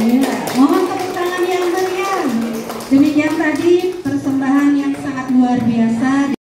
Mohon tepuk tangan yang meriah. Demikian tadi persembahan yang sangat luar biasa.